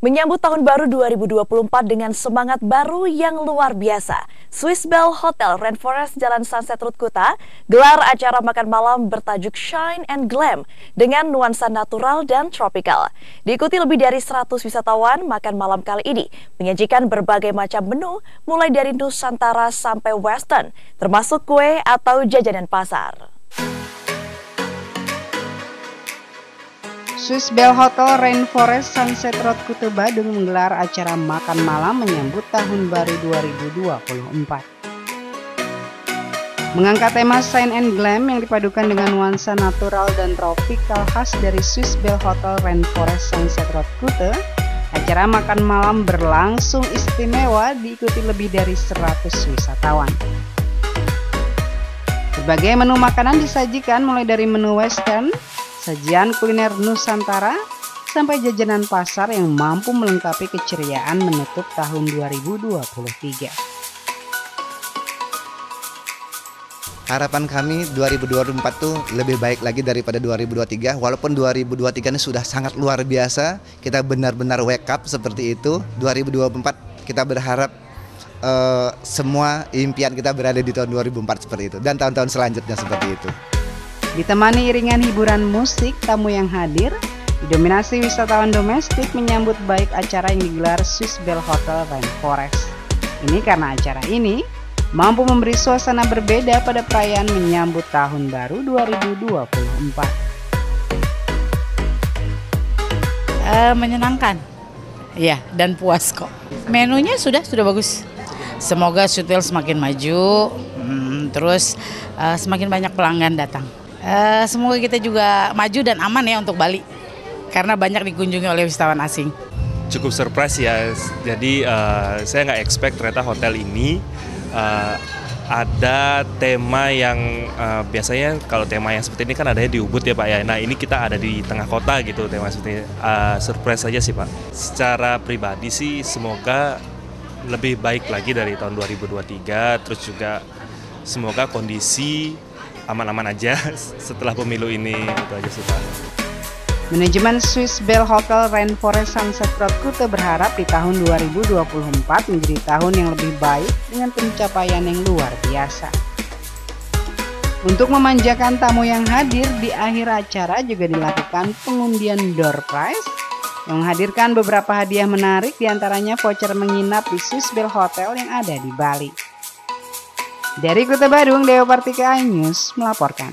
Menyambut tahun baru 2024 dengan semangat baru yang luar biasa, Swiss Bell Hotel Rainforest Jalan Sunset Road Kuta gelar acara makan malam bertajuk Shine and Glam dengan nuansa natural dan tropical. Diikuti lebih dari 100 wisatawan, makan malam kali ini menyajikan berbagai macam menu mulai dari Nusantara sampai Western, termasuk kue atau jajanan pasar. Swiss Bell Hotel Rainforest Sunset Road Kuta Badung menggelar acara makan malam menyambut tahun baru 2024. Mengangkat tema Shine and Glam yang dipadukan dengan nuansa natural dan tropikal khas dari Swiss Bell Hotel Rainforest Sunset Road Kuta, acara makan malam berlangsung istimewa diikuti lebih dari 100 wisatawan. Berbagai menu makanan disajikan mulai dari menu western, sajian kuliner Nusantara, sampai jajanan pasar yang mampu melengkapi keceriaan menutup tahun 2023. Harapan kami 2024 tuh lebih baik lagi daripada 2023. Walaupun 2023 ini sudah sangat luar biasa, kita benar-benar wake up seperti itu. 2024 kita berharap uh, semua impian kita berada di tahun 2004 seperti itu dan tahun-tahun selanjutnya seperti itu. Ditemani iringan hiburan musik, tamu yang hadir didominasi wisatawan domestik menyambut baik acara yang digelar Swiss Bell Hotel Rainforest. Ini karena acara ini mampu memberi suasana berbeda pada perayaan menyambut tahun baru 2024. Uh, menyenangkan, ya dan puas kok. Menunya sudah sudah bagus. Semoga Sutil semakin maju, hmm, terus uh, semakin banyak pelanggan datang. Uh, semoga kita juga maju dan aman ya untuk Bali karena banyak dikunjungi oleh wisatawan asing. Cukup surprise ya, jadi uh, saya nggak expect ternyata hotel ini uh, ada tema yang uh, biasanya kalau tema yang seperti ini kan adanya di Ubud ya Pak ya. Nah ini kita ada di tengah kota gitu tema seperti ini. Uh, surprise saja sih Pak. Secara pribadi sih semoga lebih baik lagi dari tahun 2023. Terus juga semoga kondisi aman-aman aja setelah pemilu ini itu aja sih. Manajemen Swiss Bell Hotel Rainforest Sunset Road Kuta berharap di tahun 2024 menjadi tahun yang lebih baik dengan pencapaian yang luar biasa. Untuk memanjakan tamu yang hadir di akhir acara juga dilakukan pengundian door prize yang menghadirkan beberapa hadiah menarik di antaranya voucher menginap di Swiss Bell Hotel yang ada di Bali. Dari Kota Badung, Dewa Partika News melaporkan.